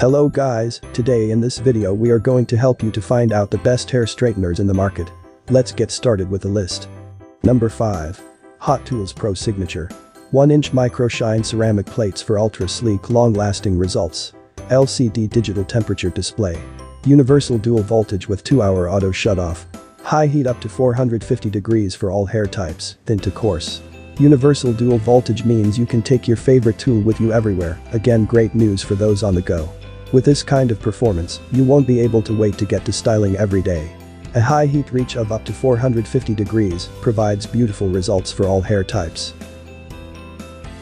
Hello guys, today in this video we are going to help you to find out the best hair straighteners in the market. Let's get started with the list. Number 5. Hot Tools Pro Signature. 1-inch micro shine ceramic plates for ultra sleek long-lasting results. LCD digital temperature display. Universal dual voltage with 2-hour auto shut-off. High heat up to 450 degrees for all hair types, thin to coarse. Universal dual voltage means you can take your favorite tool with you everywhere, again great news for those on the go. With this kind of performance, you won't be able to wait to get to styling every day. A high heat reach of up to 450 degrees provides beautiful results for all hair types.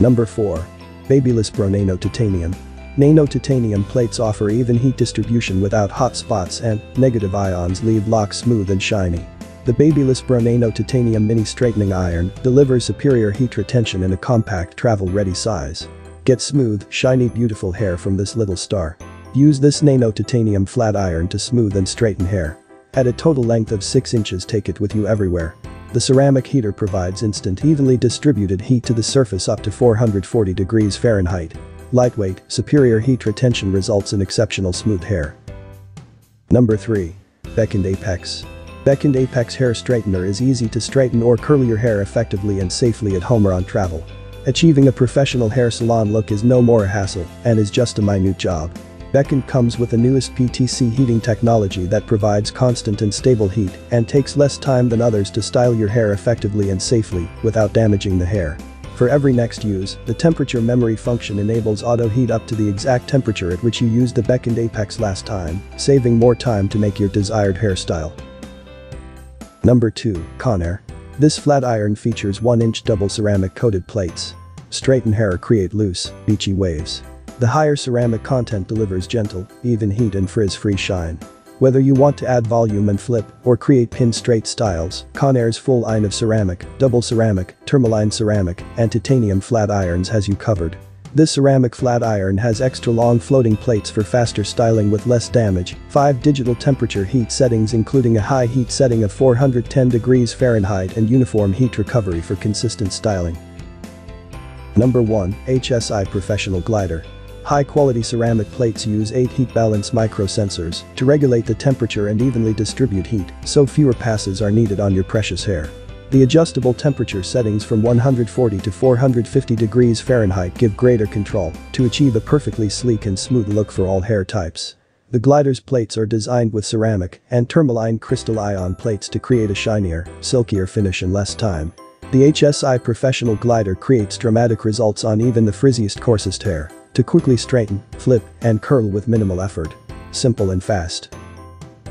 Number 4. Babyliss Pro Nano Titanium. Nano titanium plates offer even heat distribution without hot spots and negative ions leave locks smooth and shiny. The Babyliss Pro Nano Titanium Mini Straightening Iron delivers superior heat retention in a compact travel-ready size. Get smooth, shiny beautiful hair from this little star. Use this Nano Titanium flat iron to smooth and straighten hair. At a total length of 6 inches take it with you everywhere. The ceramic heater provides instant evenly distributed heat to the surface up to 440 degrees Fahrenheit, Lightweight, superior heat retention results in exceptional smooth hair. Number 3. Bekind Apex. Bekind Apex Hair Straightener is easy to straighten or curl your hair effectively and safely at home or on travel. Achieving a professional hair salon look is no more a hassle and is just a minute job. Bekind comes with the newest PTC heating technology that provides constant and stable heat and takes less time than others to style your hair effectively and safely without damaging the hair. For every next use, the temperature memory function enables auto heat up to the exact temperature at which you used the Bekind Apex last time, saving more time to make your desired hairstyle. Number 2. Conair. This flat iron features 1-inch double ceramic coated plates. Straighten hair create loose, beachy waves. The higher ceramic content delivers gentle, even heat and frizz-free shine. Whether you want to add volume and flip or create pin straight styles, Conair's full line of ceramic, double ceramic, tourmaline ceramic, and titanium flat irons has you covered. This ceramic flat iron has extra long floating plates for faster styling with less damage, 5 digital temperature heat settings including a high heat setting of 410 degrees Fahrenheit and uniform heat recovery for consistent styling. Number 1, HSI Professional Glider. High-quality ceramic plates use 8 heat balance microsensors to regulate the temperature and evenly distribute heat, so fewer passes are needed on your precious hair. The adjustable temperature settings from 140 to 450 degrees Fahrenheit give greater control to achieve a perfectly sleek and smooth look for all hair types. The glider's plates are designed with ceramic and tourmaline crystal ion plates to create a shinier, silkier finish in less time. The HSI Professional Glider creates dramatic results on even the frizziest coarsest hair to quickly straighten, flip, and curl with minimal effort. Simple and fast.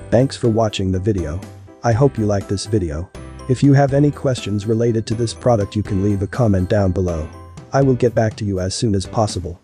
Thanks for watching the video. I hope you like this video. If you have any questions related to this product you can leave a comment down below. I will get back to you as soon as possible.